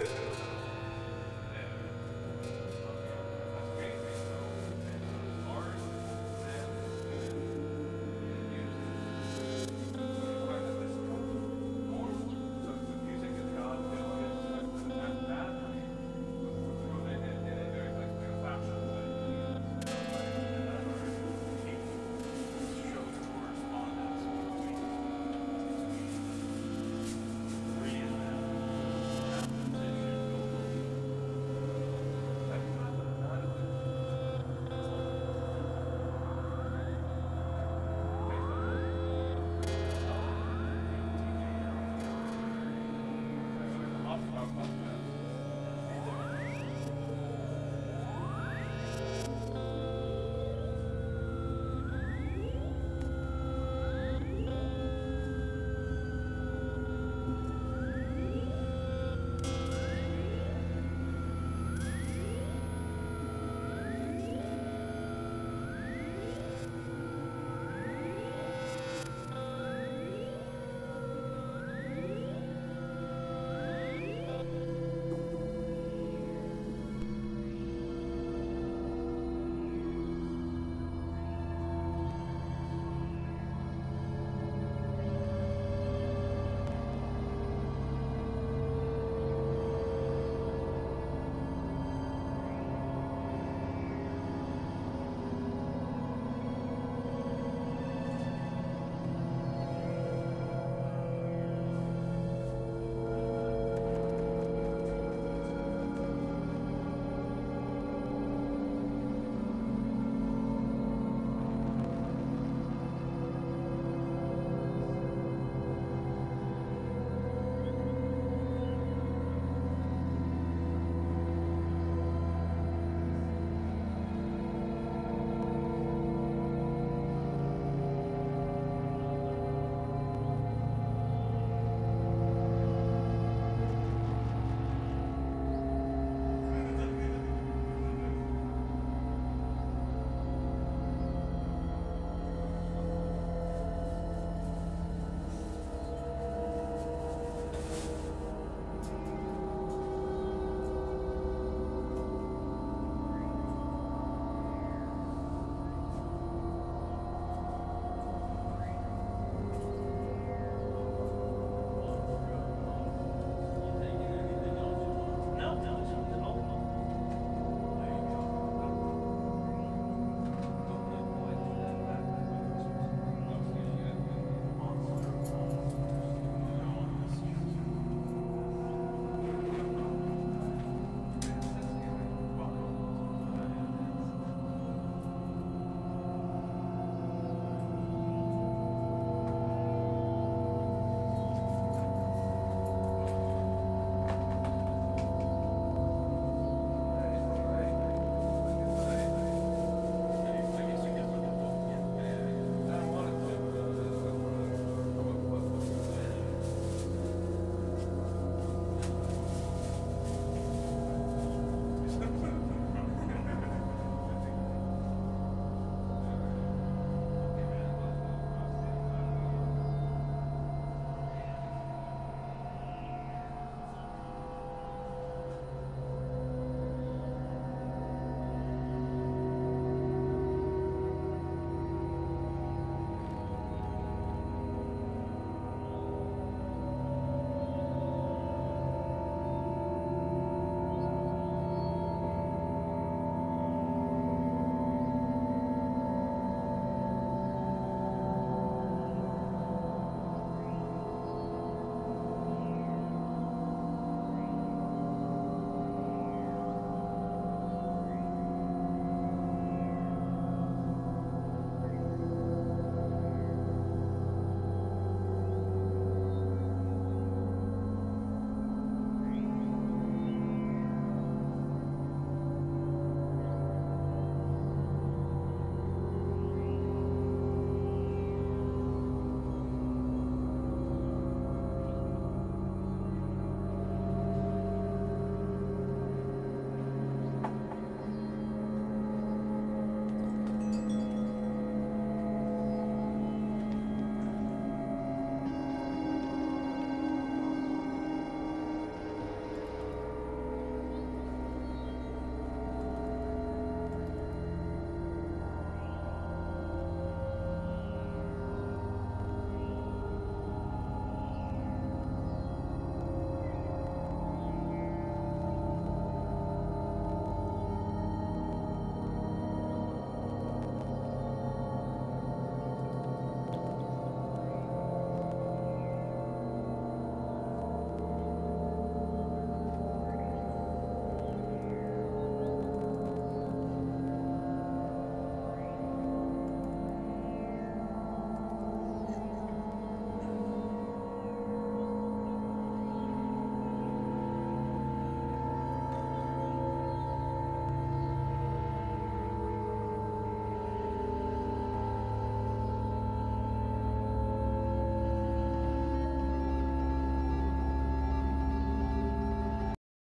Yeah.